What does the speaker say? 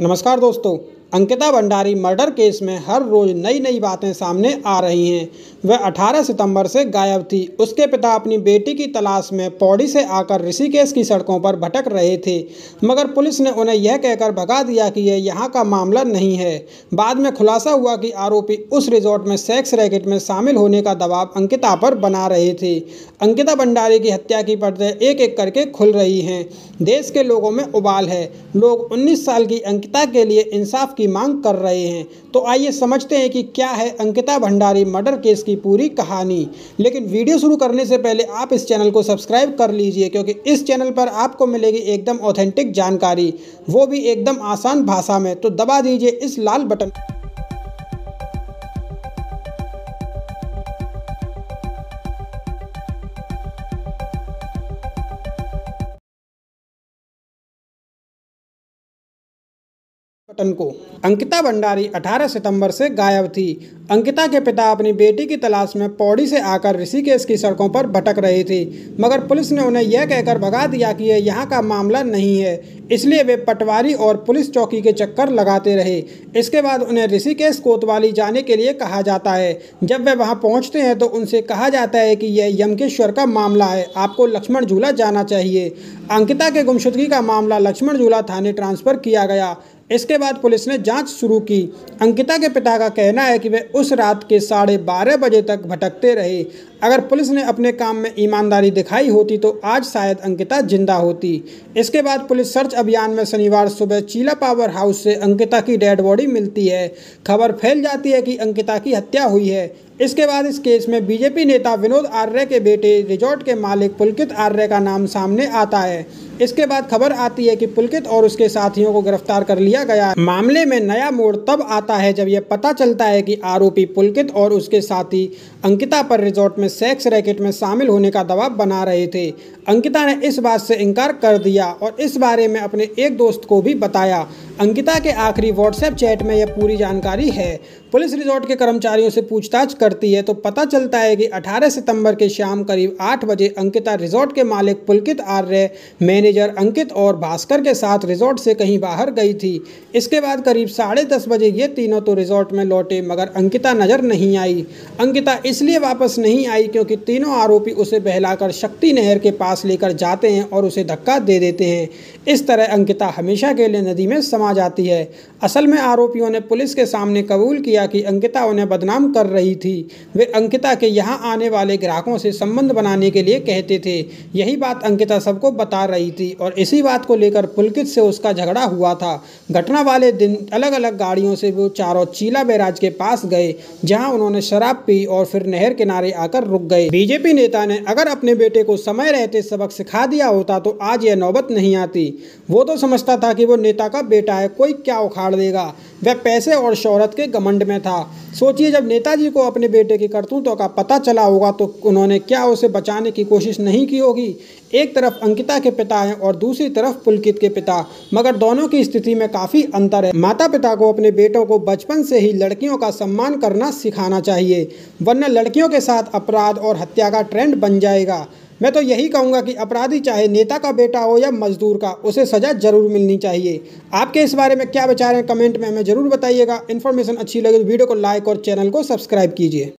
नमस्कार दोस्तों। Ankita Bhandari murder case में हर रोज नई नई बातें सामने आ रही हैं। वह 18 सितंबर से गायब थी। उसके पिता अपनी बेटी की तलाश में पौड़ी से आकर ऋषिकेश की सड़कों पर भटक रहे थे। मगर पुलिस ने उन्हें यह कहकर भगा दिया कि यह यहाँ का मामला नहीं है। बाद में खुलासा हुआ कि आरोपी उस रिजॉर्ट में सेक्स रैकेट में शामिल होने का दबाव अंकिता पर बना रहे थे। अंकिता भंडारी की हत्या की पर्दे एक एक करके खुल रही हैं। देश के लोगों में उबाल है। लोग 19 साल की अंकिता के लिए इंसाफ की मांग कर रहे हैं। तो आइए समझते हैं कि क्या है अंकिता भंडारी मर्डर केस की पूरी कहानी। लेकिन वीडियो शुरू करने से पहले आप इस चैनल को सब्सक्राइब कर लीजिए, क्योंकि इस चैनल पर आपको मिलेगी एकदम ऑथेंटिक जानकारी। वो भी एकदम आसान भाषा में तो दबा दीजिए इस लाल बटन। बटन को। अंकिता भंडारी 18 सितंबर से गायब थी। अंकिता के पिता अपनी बेटी की तलाश में पौड़ी से आकर ऋषिकेश की सड़कों पर भटक रहे थे, मगर पुलिस ने उन्हें यह कहकर भगा दिया कि यह यहाँ का मामला नहीं है। इसलिए वे पटवारी और पुलिस चौकी के चक्कर लगाते रहे। इसके बाद उन्हें ऋषिकेश कोतवाली जाने के लिए कहा जाता है। जब वे वहाँ पहुँचते हैं तो उनसे कहा जाता है कि यह यमकेश्वर का मामला है। आपको लक्ष्मण झूला जाना चाहिए। अंकिता के गुमशुदगी का मामला लक्ष्मण झूला थाने ट्रांसफ़र किया गया। इसके बाद पुलिस ने जाँच शुरू की। अंकिता के पिता का कहना है कि वे उस रात के साढ़े बारह बजे तक भटकते रहे। अगर पुलिस ने अपने काम में ईमानदारी दिखाई होती तो आज शायद अंकिता ज़िंदा होती। इसके बाद पुलिस सर्च अभियान में शनिवार सुबह चीला पावर हाउस से अंकिता की डेड बॉडी मिलती है। खबर फैल जाती है कि अंकिता की हत्या हुई है। इसके बाद इस केस में बीजेपी नेता विनोद आर्य के बेटे रिजॉर्ट के मालिक पुलकित आर्य का नाम सामने आता है। इसके बाद खबर आती है कि पुलकित और उसके साथियों को गिरफ़्तार कर लिया गया। मामले में नया मोड़ तब आता है जब यह पता चलता है कि आरोपी पुलकित और उसके साथी अंकिता पर रिजॉर्ट में सेक्स रैकेट में शामिल होने का दबाव बना रहे थे। अंकिता ने इस बात से इनकार कर दिया और इस बारे में अपने एक दोस्त को भी बताया। अंकिता के आखिरी व्हाट्सएप चैट में यह पूरी जानकारी है। पुलिस रिजॉर्ट के कर्मचारियों से पूछताछ करती है तो पता चलता है कि 18 सितंबर के शाम करीब 8 बजे अंकिता रिजॉर्ट के मालिक पुलकित आर्य, मैनेजर अंकित और भास्कर के साथ रिजॉर्ट से कहीं बाहर गई थी। इसके बाद करीब साढ़े दस बजे ये तीनों तो रिजॉर्ट में लौटे, मगर अंकिता नज़र नहीं आई। अंकिता इसलिए वापस नहीं आई क्योंकि तीनों आरोपी उसे बहलाकर शक्ति नहर के पास लेकर जाते हैं और उसे धक्का दे देते हैं। इस तरह अंकिता हमेशा के लिए नदी में समा जाती है। असल में आरोपियों ने पुलिस के सामने कबूल किया कि अंकिता उन्हें बदनाम कर रही थी। वे अंकिता के यहाँ आने वाले ग्राहकों से संबंध बनाने के लिए कहते थे। यही बात अंकिता सबको बता रही थी और इसी बात को लेकर पुलकित से उसका झगड़ा हुआ था। घटना वाले दिन अलग अलग गाड़ियों से वो चारों चीला बैराज के पास गए, जहाँ उन्होंने शराब पी और फिर नहर किनारे आकर रुक गए। बीजेपी नेता ने अगर अपने बेटे को समय रहते सबक सिखा दिया होता तो आज यह नौबत नहीं आती। वो तो समझता था कि वो नेता का बेटा है, कोई क्या उखाड़ देगा। वह पैसे और शोहरत के घमंड में था। सोचिए जब नेताजी को अपने बेटे की करतूतों का पता चला होगा तो उन्होंने क्या उसे बचाने की कोशिश नहीं की होगी? एक तरफ़ अंकिता के पिता हैं और दूसरी तरफ़ पुलकित के पिता। मगर दोनों की स्थिति में काफ़ी अंतर है। माता पिता को अपने बेटों को बचपन से ही लड़कियों का सम्मान करना सिखाना चाहिए, वरना लड़कियों के साथ अपराध और हत्या का ट्रेंड बन जाएगा। मैं तो यही कहूँगा कि अपराधी चाहे नेता का बेटा हो या मजदूर का, उसे सज़ा ज़रूर मिलनी चाहिए। आपके इस बारे में क्या विचार हैं कमेंट में हमें ज़रूर बताइएगा। इन्फॉर्मेशन अच्छी लगे तो वीडियो को लाइक और चैनल को सब्सक्राइब कीजिए।